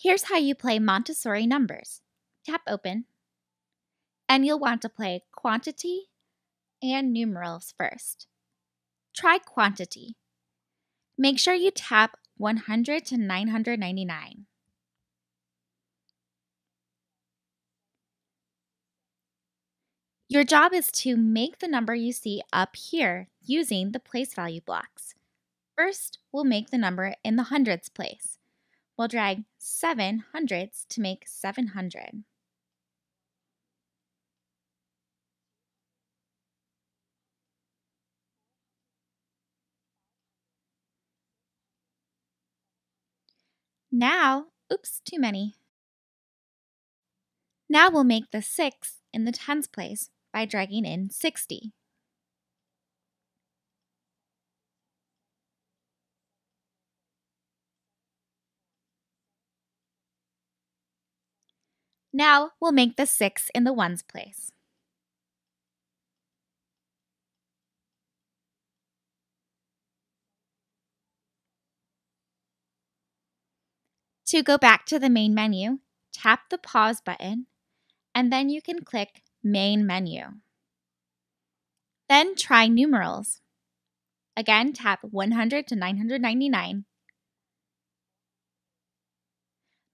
Here's how you play Montessori numbers. Tap open, and you'll want to play quantity and numerals first. Try quantity. Make sure you tap 100 to 999. Your job is to make the number you see up here using the place value blocks. First, we'll make the number in the hundreds place. We'll drag 7 hundreds to make 700. Now, oops, too many. Now we'll make the 6 in the tens place by dragging in 60. Now we'll make the 6 in the ones place. To go back to the main menu, tap the pause button, and then you can click Main Menu. Then try numerals. Again, tap 100 to 999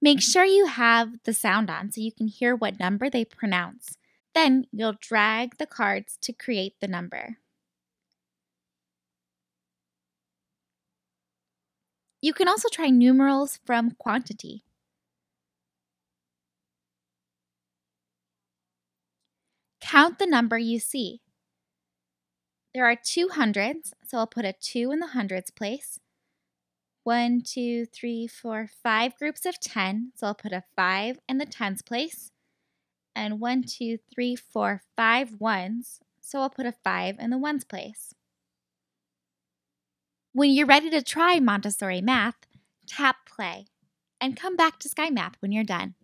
Make sure you have the sound on so you can hear what number they pronounce. Then you'll drag the cards to create the number. You can also try numerals from quantity. Count the number you see. There are two hundreds, so I'll put a 2 in the hundreds place one, two, three, four, five groups of 10. So I'll put a 5 in the tens place. And one, two, three, four, five ones. So I'll put a 5 in the ones place. When you're ready to try Montessori math, tap play and come back to SkyMath when you're done.